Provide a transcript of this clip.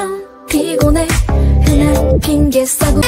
좀 피곤해. 그날 핑계 싸고.